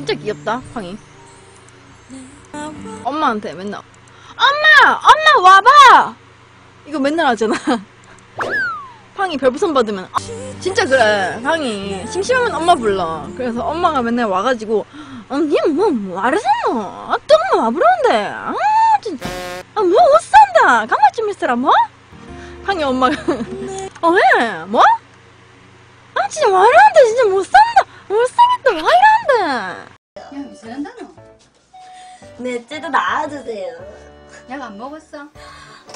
진짜 귀엽다, 팡이. 엄마한테 맨날, 엄마! 엄마 와봐! 이거 맨날 하잖아. 팡이 별풍선 받으면, 아, 진짜 그래, 팡이. 심심하면 엄마 불러. 그래서 엄마가 맨날 와가지고, 언니 뭐, 뭐하러잖아. 또 엄마 와보라는데. 아, 진짜. 아, 뭐, 옷 산다. 가만 좀 있어라, 뭐? 팡이 엄마가, 어, 왜? 뭐? 아, 진짜 말하는데, 진짜 못산 넷째도 낳아주세요. 약 안 먹었어?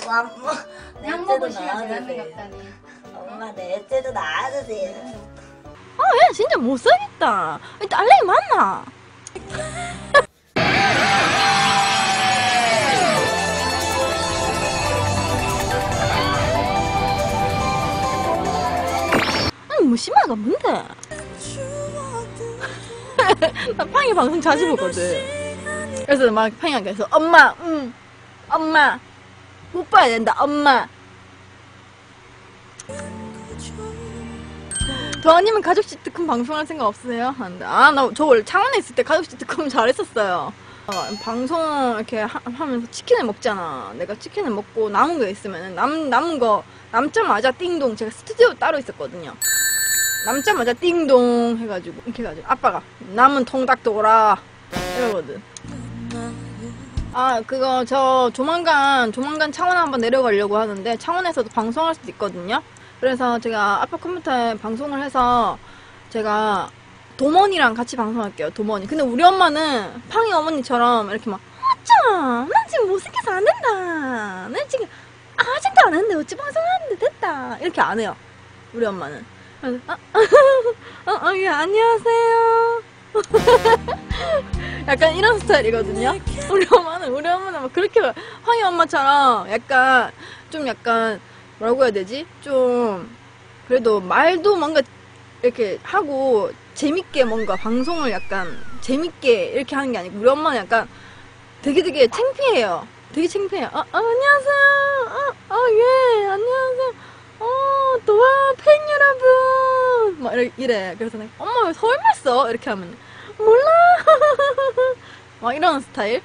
엄마, 약 넷째도 시간 지났는 낳아주세요. 같다니. 엄마, 넷째도 낳아주세요. 아, 얘 진짜 못 살겠다. 이 딸내미 맞나? 아니, 뭐, 심화가 뭔데? 나 팡이 방송 자주 보거든. 그래서 막 해서, 엄마, 응, 엄마, 못 봐야 된다, 엄마. 도아님은 가족 시트콤 방송할 생각 없으세요? 아나 저 원래 창원에 있을 때 가족 시트콤 잘했었어요. 어, 방송 이렇게 하, 하면서 치킨을 먹잖아. 내가 치킨을 먹고 남은 거 있으면 남, 남은 거 남자마자 띵동 제가 스튜디오 따로 있었거든요. 남자마자 띵동 해가지고 이렇게 해가지고 아빠가 남은 통닭도 오라. 이러거든 아 그거 저 조만간 조만간 창원 한번 내려가려고 하는데 창원에서도 방송할 수도 있거든요 그래서 제가 아빠 컴퓨터에 방송을 해서 제가 도머니랑 같이 방송할게요. 도머니. 근데 우리 엄마는 팡이 어머니처럼 이렇게 막 어쩌 난 지금 못생겨서 안 된다. 난 지금 아직도 안 했는데 어찌 방송하는데 됐다. 이렇게 안 해요. 우리 엄마는. 그래서 아, 어, 어, 예, 안녕하세요. 약간 이런 스타일이거든요. 우리 엄마 는 우리 엄마는 막 그렇게 황희 엄마처럼 약간 좀 약간 뭐라고 해야 되지? 좀 그래도 말도 뭔가 이렇게 하고 재밌게 뭔가 방송을 약간 재밌게 이렇게 하는 게 아니고 우리 엄마는 약간 되게 되게 창피해요. 되게 창피해요. 아, 아, 안녕하세요. 아, 아, 예, 안녕하세요. 어, 도와 팬 여러분. 막 이래, 이래. 그래서 내가 엄마 왜 서울말 써? 이렇게 하면 몰라. 막 이런 스타일.